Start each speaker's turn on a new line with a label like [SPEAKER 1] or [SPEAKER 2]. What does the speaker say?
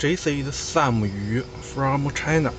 [SPEAKER 1] This is Sam Yu from China.